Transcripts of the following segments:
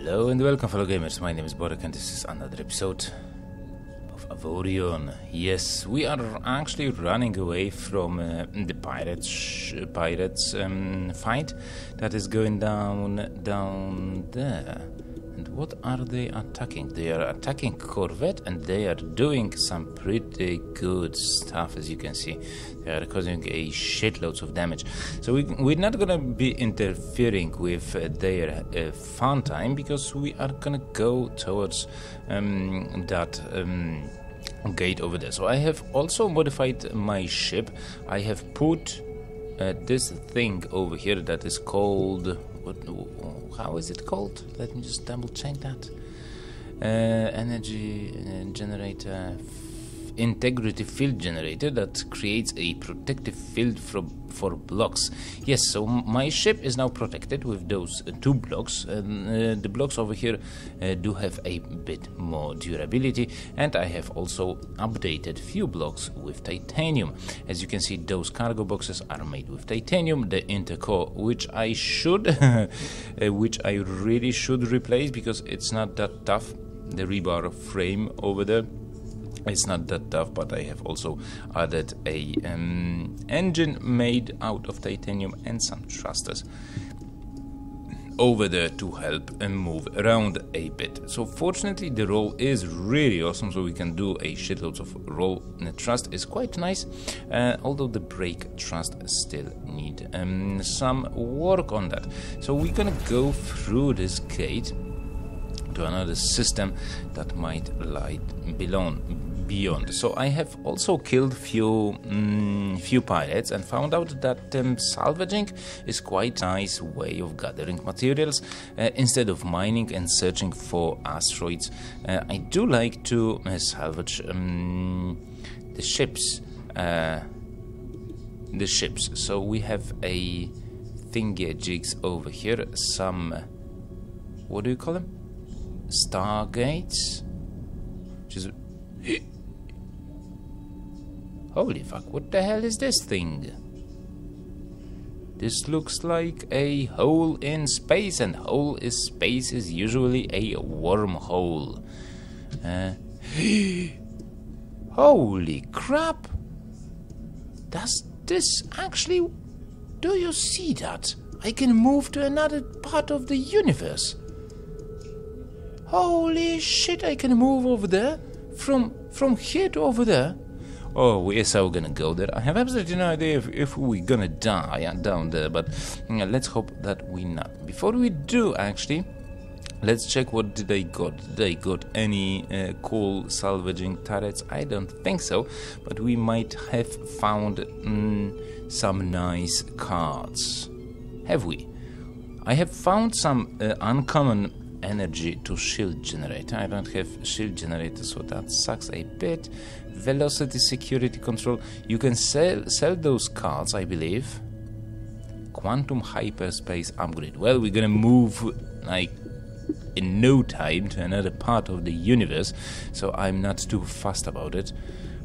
Hello and welcome fellow gamers, my name is Borek and this is another episode of Avorion. Yes, we are actually running away from uh, the pirates pirates um, fight that is going down down there. And what are they attacking? They are attacking Corvette and they are doing some pretty good stuff as you can see. They are causing a shitloads of damage. So we, we're not gonna be interfering with uh, their uh, fun time because we are gonna go towards um, that um, gate over there. So I have also modified my ship. I have put uh, this thing over here that is called what, how is it called? Let me just double check that. Uh, energy uh, generator integrity field generator that creates a protective field from for blocks. Yes, so my ship is now protected with those uh, two blocks. And uh, the blocks over here uh, do have a bit more durability, and I have also updated few blocks with titanium. As you can see, those cargo boxes are made with titanium. The intercore, which I should, uh, which I really should replace because it's not that tough. The rebar frame over there it's not that tough but I have also added a um, engine made out of titanium and some thrusters over there to help and move around a bit. So fortunately the roll is really awesome so we can do a shitloads of roll. The thrust is quite nice uh, although the brake thrust still need um, some work on that. So we're gonna go through this gate to another system that might lie below beyond. So I have also killed few mm, few pirates and found out that um, salvaging is quite a nice way of gathering materials uh, instead of mining and searching for asteroids. Uh, I do like to uh, salvage um, the ships. Uh, the ships. So we have a thingy jigs over here. Some what do you call them? Stargates. Which is Holy fuck, what the hell is this thing? This looks like a hole in space, and hole in space is usually a wormhole. Uh, holy crap! Does this actually... Do you see that? I can move to another part of the universe. Holy shit, I can move over there. From, from here to over there oh, we're gonna go there. I have absolutely no idea if, if we're gonna die down there, but let's hope that we not. Before we do, actually, let's check what did they got. Did they got any uh, cool salvaging turrets? I don't think so, but we might have found mm, some nice cards. Have we? I have found some uh, uncommon energy to shield generator. I don't have shield generator, so that sucks a bit. Velocity security control. You can sell sell those cards, I believe. Quantum hyperspace upgrade. Well, we're gonna move like in no time to another part of the universe, so I'm not too fussed about it.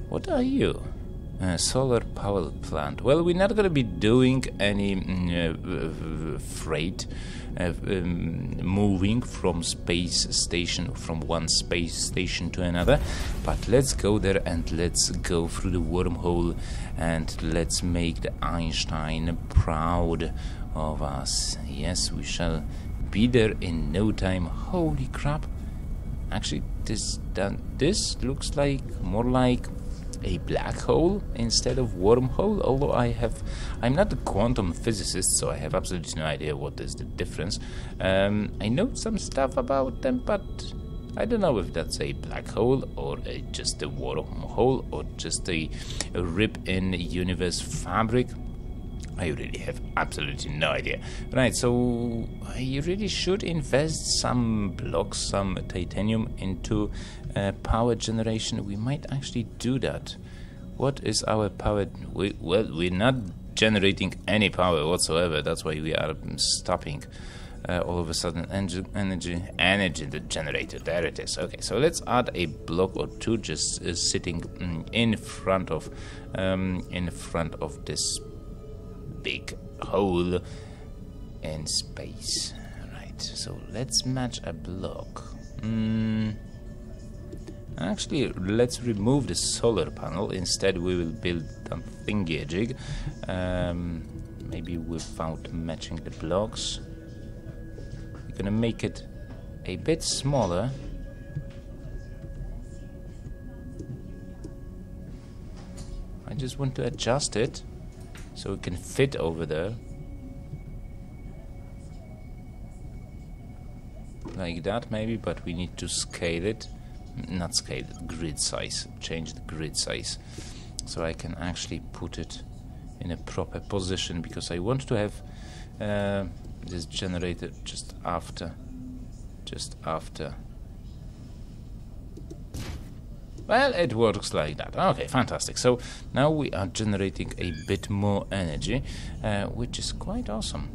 What are you? Uh, solar power plant. Well, we're not going to be doing any mm, uh, freight uh, um, moving from space station, from one space station to another. But let's go there and let's go through the wormhole and let's make the Einstein proud of us. Yes, we shall be there in no time. Holy crap! Actually, this this looks like more like a black hole instead of wormhole although i have i'm not a quantum physicist so i have absolutely no idea what is the difference um, i know some stuff about them but I don't know if that's a black hole or a, just a wormhole or just a, a rip in universe fabric. I really have absolutely no idea. Right, so I really should invest some blocks, some titanium into uh, power generation. We might actually do that. What is our power? We, well, we're not generating any power whatsoever. That's why we are stopping. Uh, all of a sudden, energy, energy, energy the generator. There it is. Okay, so let's add a block or two, just uh, sitting mm, in front of, um, in front of this big hole in space. Right. So let's match a block. Mm, actually, let's remove the solar panel. Instead, we will build a thingy-jig. Um, maybe without matching the blocks. We're gonna make it a bit smaller. I just want to adjust it so it can fit over there. like that maybe but we need to scale it. Not scale it grid size change the grid size. So I can actually put it in a proper position because I want to have uh, this generated just after just after well it works like that okay fantastic so now we are generating a bit more energy uh, which is quite awesome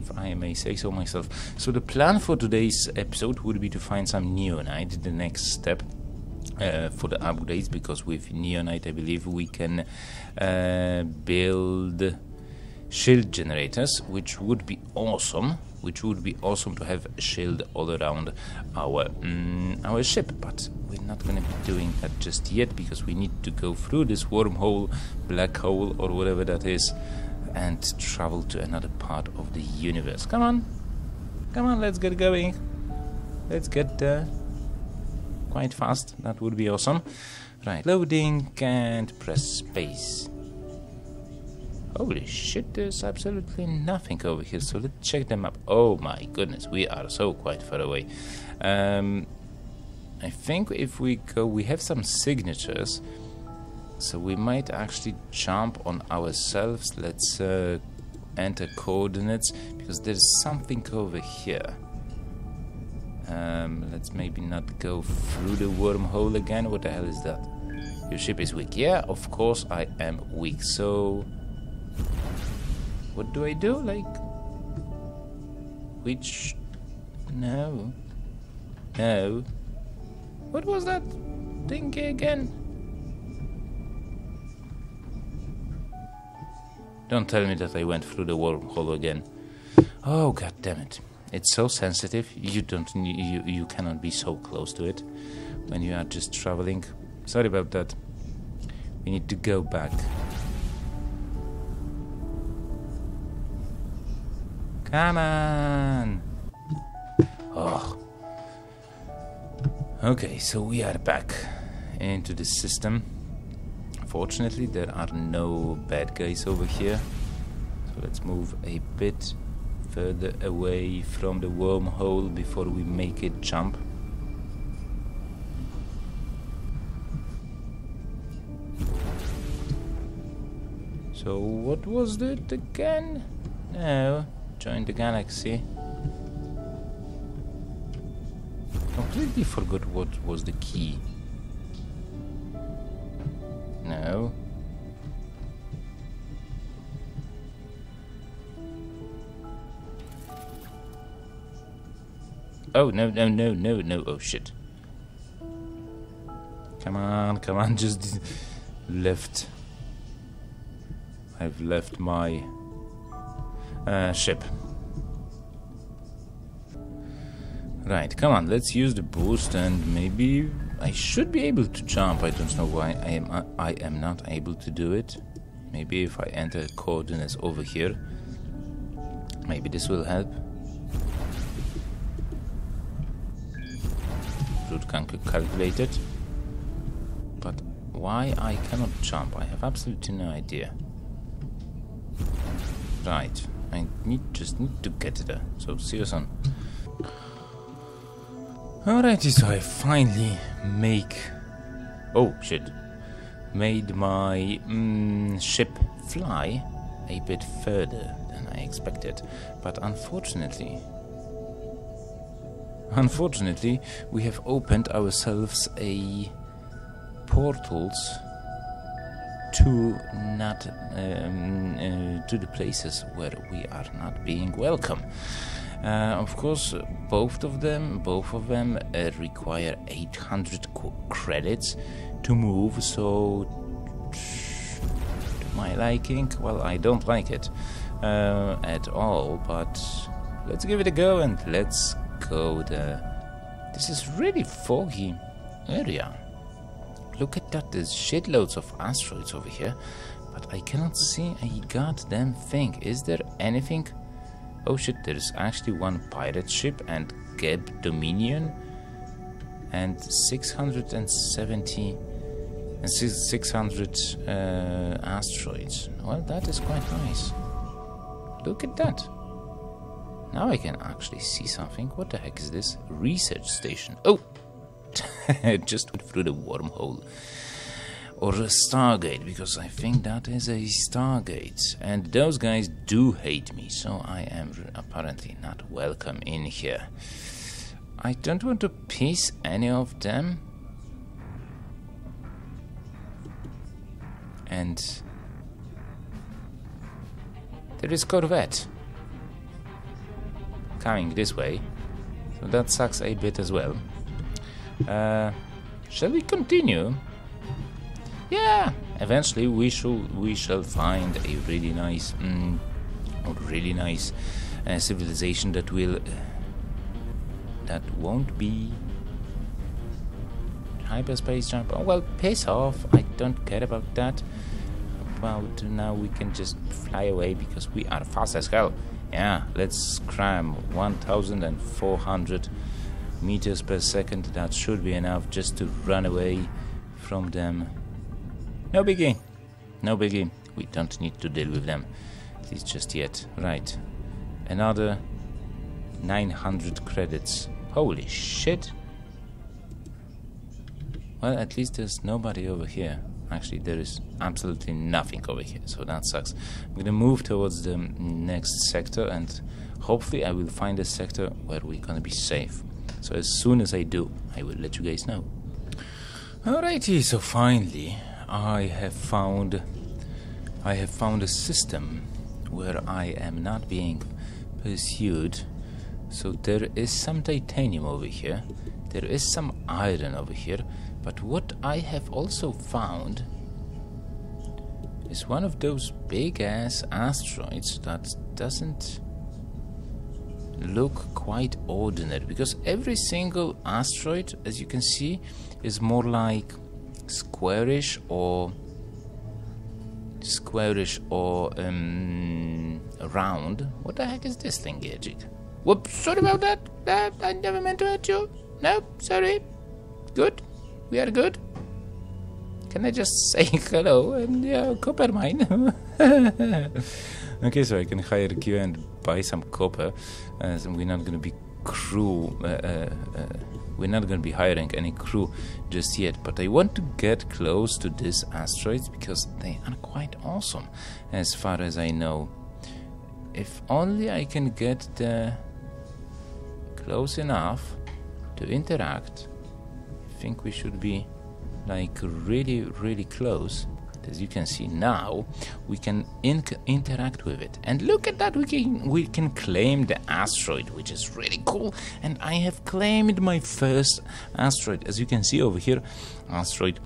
if I may say so myself. So the plan for today's episode would be to find some naonite, the next step uh, for the upgrades, because with naonite I believe we can uh, build shield generators, which would be awesome. Which would be awesome to have a shield all around our mm, our ship, but we're not going to be doing that just yet because we need to go through this wormhole, black hole, or whatever that is, and travel to another part of the universe. Come on. Come on, let's get going. Let's get there. Quite fast. That would be awesome. Right, loading and press space. Holy shit, there's absolutely nothing over here, so let's check them up. Oh my goodness, we are so quite far away. Um, I think if we go, we have some signatures so we might actually jump on ourselves. Let's uh, enter coordinates because there's something over here. Um, let's maybe not go through the wormhole again. What the hell is that? Your ship is weak. Yeah, of course I am weak. So, what do I do? Like, which? No, no. What was that thing again? Don't tell me that I went through the wormhole again. Oh god damn it. It's so sensitive. You don't you you cannot be so close to it when you are just traveling. Sorry about that. We need to go back. Come on. Oh. Okay, so we are back into the system. Fortunately, there are no bad guys over here. So let's move a bit further away from the wormhole before we make it jump. So what was it again? No, join the galaxy. Completely forgot what was the key. No. Oh, no, no, no, no, no. Oh, shit. Come on, come on, just left. I've left my uh, ship. Right, come on, let's use the boost and maybe I should be able to jump. I don't know why I am I am not able to do it. Maybe if I enter coordinates over here, maybe this will help. Calculate it. But why I cannot jump? I have absolutely no idea. Right, I need just need to get there. So see you soon. Alrighty, so I finally make... Oh, shit. Made my mm, ship fly a bit further than I expected. But unfortunately... Unfortunately, we have opened ourselves a portals to not um, uh, to the places where we are not being welcome. Uh, of course, both of them, both of them uh, require 800 credits to move. So, to my liking, well, I don't like it uh, at all. But let's give it a go and let's go there. This is really foggy area. Look at that, there's shitloads of asteroids over here, but I cannot see a goddamn thing. Is there anything? Oh shit, there's actually one pirate ship and Geb Dominion and 670 and 600 uh, asteroids. Well, that is quite nice. Look at that. Now I can actually see something. What the heck is this? Research station. Oh! Just went through the wormhole. Or a Stargate, because I think that is a Stargate. And those guys do hate me, so I am apparently not welcome in here. I don't want to piss any of them. And there is Corvette coming this way, so that sucks a bit as well. Uh, shall we continue? Yeah, eventually we shall we shall find a really nice, mm, really nice uh, civilization that will. Uh, that won't be hyperspace jump. Oh, well, piss off. I don't care about that. About now we can just fly away because we are fast as hell. Yeah, let's cram 1400 meters per second. That should be enough just to run away from them. No biggie. No biggie. We don't need to deal with them. At least just yet. Right. Another 900 credits. Holy shit. Well, at least there's nobody over here. Actually, there is absolutely nothing over here, so that sucks. I'm gonna move towards the next sector, and hopefully I will find a sector where we're gonna be safe. So as soon as I do, I will let you guys know. Alrighty, so finally, I have found... I have found a system where I am not being pursued. So there is some titanium over here, there is some iron over here, but what I have also found is one of those big ass asteroids that doesn't look quite ordinary because every single asteroid, as you can see, is more like squarish or squarish or um, round. What the heck is this thing, Gajik? Whoops, sorry about that. That I never meant to hurt you. No, sorry. Good. We are good. Can I just say hello and yeah, copper mine? okay, so I can hire Q and buy some copper. and we're not gonna be crew. Uh, uh, uh we're not gonna be hiring any crew just yet. But I want to get close to these asteroids because they are quite awesome, as far as I know. If only I can get close enough to interact. I think we should be like really, really close. As you can see now, we can in interact with it. And look at that, we can, we can claim the asteroid, which is really cool. And I have claimed my first asteroid. As you can see over here, asteroid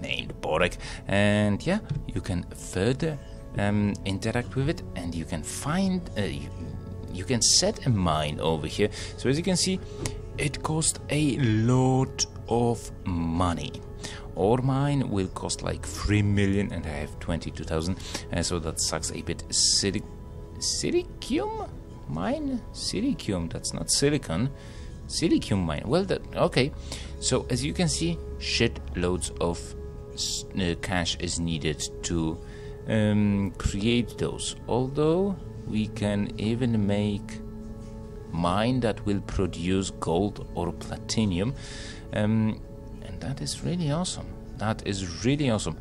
named Borek. And yeah, you can further um, interact with it and you can find, uh, you, you can set a mine over here so as you can see it costs a lot of money Ore mine will cost like 3 million and I have 22,000 and so that sucks a bit. Silic silicium mine? Silicium that's not silicon. Silicium mine well that okay. So as you can see shit loads of uh, cash is needed to um, create those. Although we can even make mine that will produce gold or platinum. Um, and that is really awesome. That is really awesome.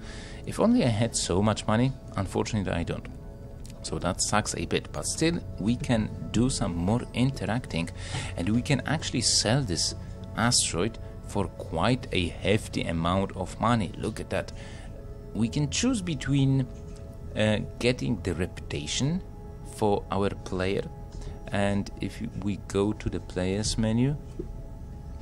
If only I had so much money. Unfortunately I don't. So that sucks a bit. But still we can do some more interacting. And we can actually sell this asteroid for quite a hefty amount of money. Look at that. We can choose between uh, getting the reputation for our player. And if we go to the players menu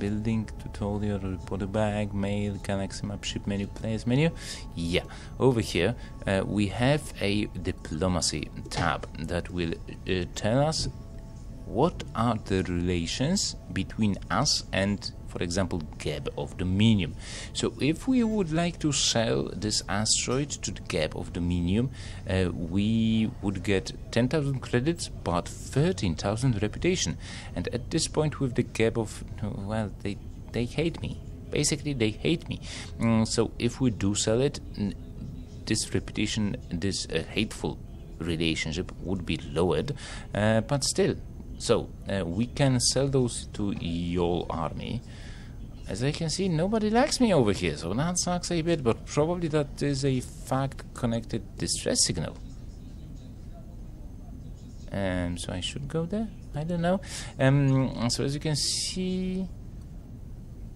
building tutorial report bag mail galaxy map ship menu players menu? Yeah. Over here uh, we have a diplomacy tab that will uh, tell us what are the relations between us and for example gap of dominion so if we would like to sell this asteroid to the gap of dominion uh, we would get 10,000 credits but 13,000 reputation. And at this point with the gap of well they they hate me. Basically they hate me. Mm, so if we do sell it this reputation this uh, hateful relationship would be lowered. Uh, but still so uh, we can sell those to your army. As I can see, nobody likes me over here, so that sucks a bit, but probably that is a fact-connected distress signal. Um, so I should go there? I don't know. Um, so as you can see,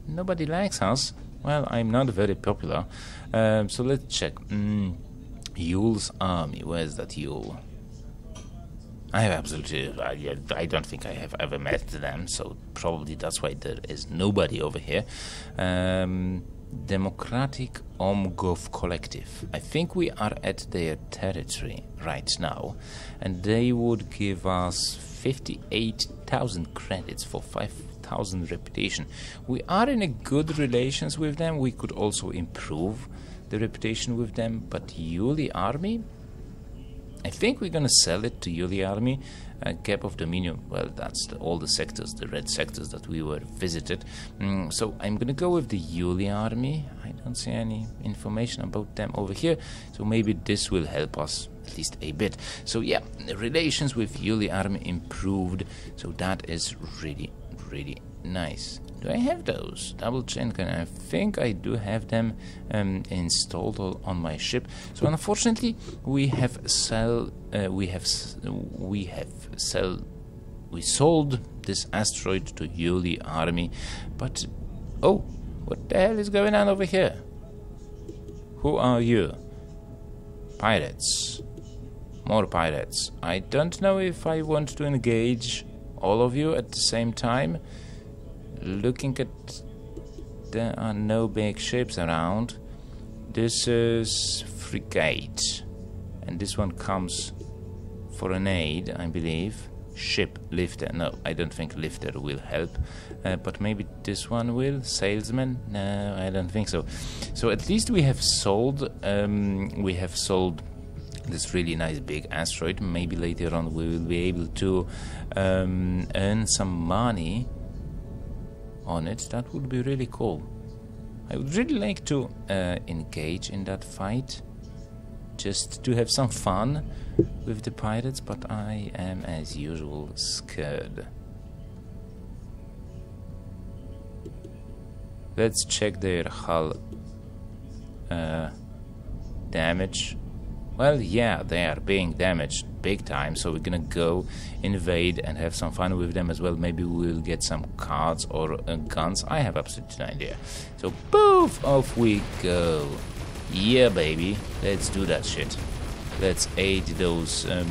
nobody likes us. Well, I'm not very popular. Um, so let's check. Mm, Yule's army. Where's that Yule? I have absolutely. I, I don't think I have ever met them, so probably that's why there is nobody over here. Um, Democratic Omgov Collective. I think we are at their territory right now, and they would give us 58,000 credits for 5,000 reputation. We are in a good relations with them. We could also improve the reputation with them, but Yuli Army I think we're going to sell it to Yuli Army. Uh, Gap of Dominion, well, that's the, all the sectors, the red sectors that we were visited. Mm, so I'm going to go with the Yuli Army. I don't see any information about them over here, so maybe this will help us at least a bit. So yeah, relations with Yuli Army improved, so that is really, really nice. Do I have those? Double check, and I think I do have them um, installed on my ship. So unfortunately, we have sell, uh, we have, we have sell, we sold this asteroid to Yuli army, but oh, what the hell is going on over here? Who are you? Pirates. More pirates. I don't know if I want to engage all of you at the same time looking at there are no big ships around this is frigate. And this one comes for an aid I believe. Ship lifter. No I don't think lifter will help. Uh, but maybe this one will? Salesman? No I don't think so. So at least we have sold um, we have sold this really nice big asteroid. Maybe later on we will be able to um, earn some money on it, that would be really cool. I would really like to uh, engage in that fight, just to have some fun with the pirates, but I am, as usual, scared. Let's check their hull uh, damage well, yeah, they are being damaged big time, so we're gonna go invade and have some fun with them as well. Maybe we'll get some cards or uh, guns. I have absolutely no idea. So, poof, off we go. Yeah, baby, let's do that shit. Let's aid those um,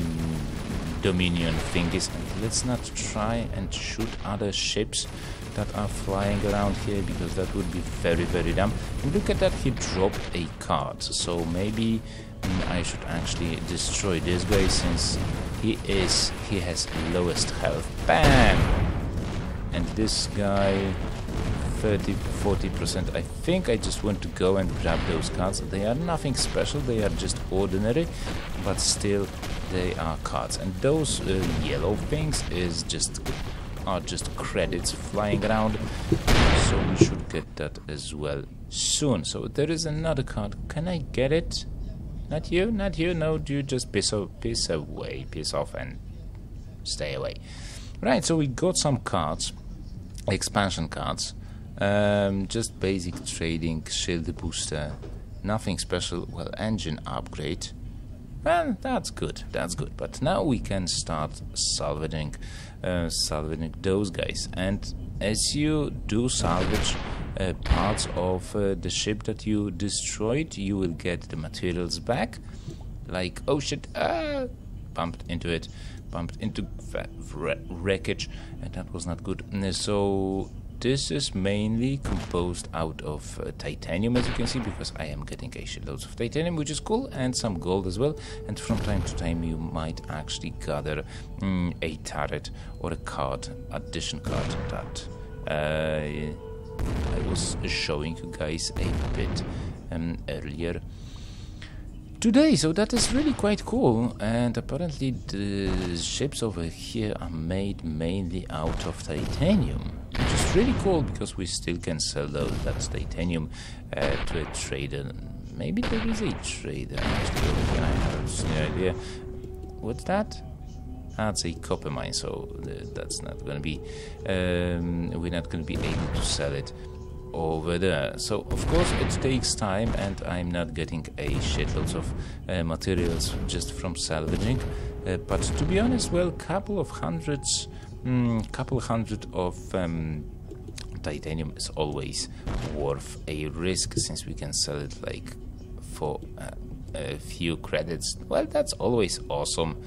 Dominion thingies, and let's not try and shoot other ships that are flying around here because that would be very very dumb and look at that he dropped a card so maybe I should actually destroy this guy since he is he has lowest health. Bam! And this guy 30 40%. I think I just want to go and grab those cards. They are nothing special, they are just ordinary, but still they are cards. And those uh, yellow things is just are just credits flying around. So we should get that as well soon. So there is another card. Can I get it? Not you, not you, no, you just piss, piss away, piss off and stay away. Right, so we got some cards, expansion cards, um, just basic trading, shield booster, nothing special, well, engine upgrade. Well, that's good, that's good. But now we can start salvaging, uh, salvaging those guys. And as you do salvage, parts of uh, the ship that you destroyed, you will get the materials back. Like, oh shit, ah, bumped into it, bumped into wreckage, and that was not good. So this is mainly composed out of uh, titanium, as you can see, because I am getting a of titanium, which is cool, and some gold as well. And from time to time, you might actually gather mm, a turret or a card, addition card that uh, I was showing you guys a bit um, earlier today. So that is really quite cool. And apparently, the ships over here are made mainly out of titanium, which is really cool because we still can sell those, that titanium uh, to a trader. Maybe there is a trader actually. I have no idea. What's that? That's a copper mine, so that's not going to be. Um, we're not going to be able to sell it over there. So of course it takes time and I'm not getting a shitloads of uh, materials just from salvaging. Uh, but to be honest, well, couple of hundreds, mm, couple hundred of um, titanium is always worth a risk since we can sell it like for uh, a few credits. Well, that's always awesome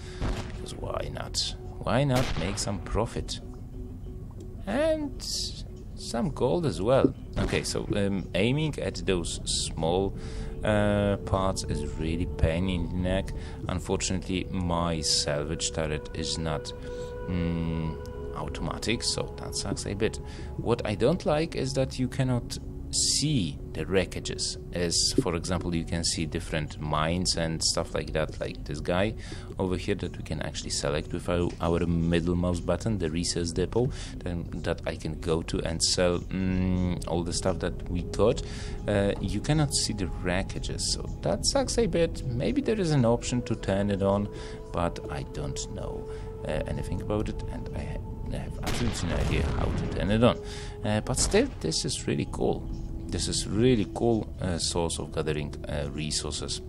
because why not? Why not make some profit? And some gold as well. Okay, so um, aiming at those small uh, parts is really pain in the neck. Unfortunately, my salvage turret is not mm, automatic, so that sucks a bit. What I don't like is that you cannot see the wreckages as for example you can see different mines and stuff like that like this guy over here that we can actually select with our, our middle mouse button the resource depot then that I can go to and sell mm, all the stuff that we got uh, you cannot see the wreckages so that sucks a bit maybe there is an option to turn it on but I don't know uh, anything about it and I I have absolutely no idea how to turn it on. Uh, but still, this is really cool. This is really cool uh, source of gathering uh, resources.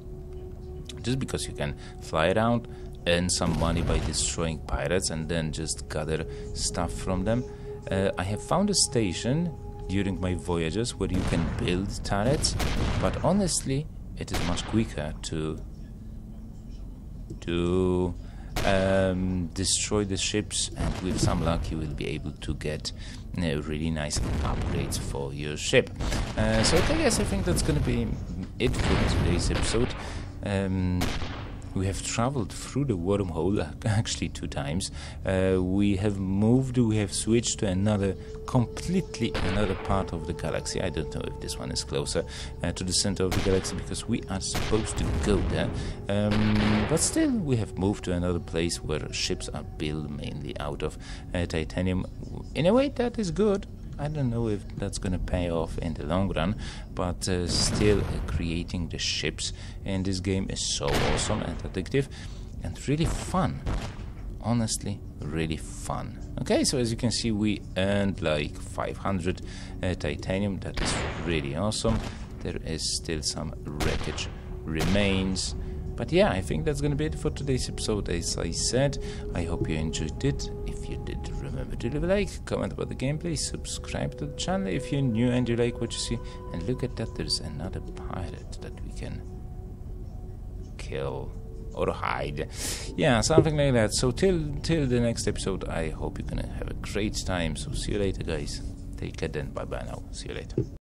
Just because you can fly around, earn some money by destroying pirates, and then just gather stuff from them. Uh, I have found a station during my voyages where you can build turrets, but honestly, it is much quicker to to um, destroy the ships and with some luck you will be able to get really nice upgrades for your ship. Uh, so I guess I think that's gonna be it for today's episode. Um, we have traveled through the wormhole actually two times. Uh, we have moved, we have switched to another, completely another part of the galaxy. I don't know if this one is closer uh, to the center of the galaxy because we are supposed to go there. Um, but still, we have moved to another place where ships are built mainly out of uh, titanium. In a way, that is good. I don't know if that's going to pay off in the long run, but uh, still, uh, creating the ships in this game is so awesome and addictive and really fun. Honestly, really fun. Okay, so as you can see, we earned like 500 uh, titanium. That is really awesome. There is still some wreckage remains. But yeah, I think that's gonna be it for today's episode. As I said, I hope you enjoyed it. If you did, remember to leave a like, comment about the gameplay, subscribe to the channel if you're new and you like what you see, and look at that, there's another pirate that we can kill or hide. Yeah, something like that. So till till the next episode, I hope you're gonna have a great time. So see you later, guys. Take care then. Bye bye now. See you later.